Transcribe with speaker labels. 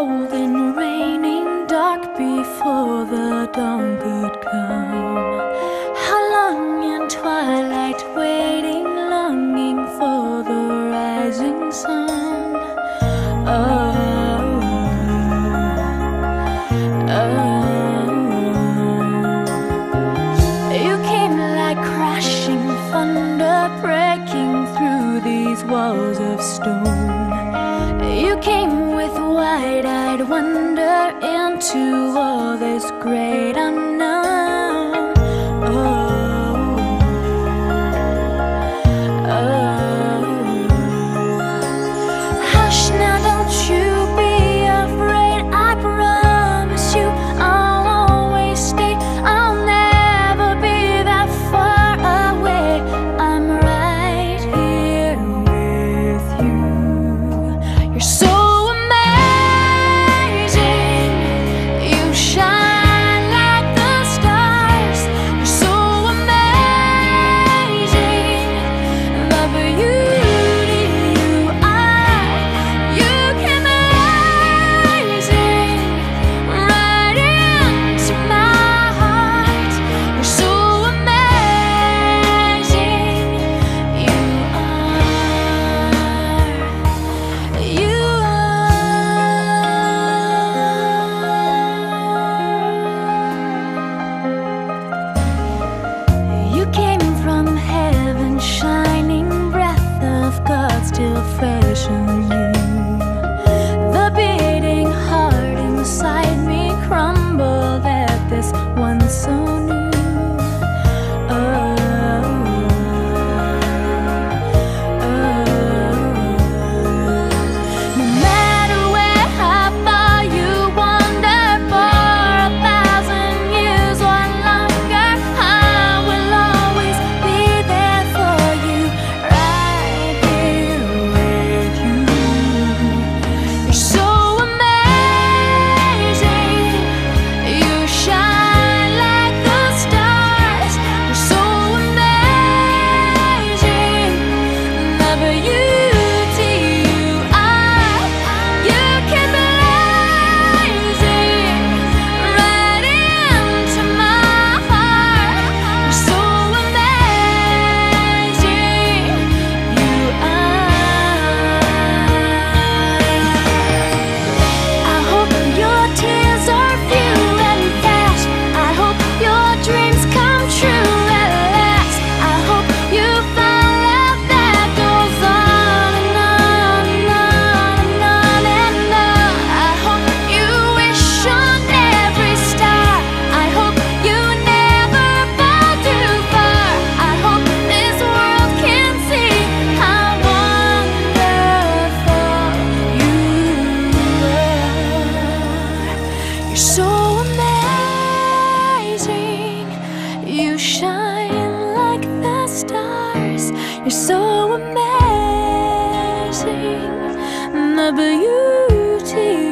Speaker 1: cold and raining dark before the dawn could come. How long in twilight waiting, longing for the rising sun. Oh, oh. oh. You came like crashing thunder breaking through these walls of stone. To all this great unknown. affair. you shine like the stars. You're so amazing. The beauty.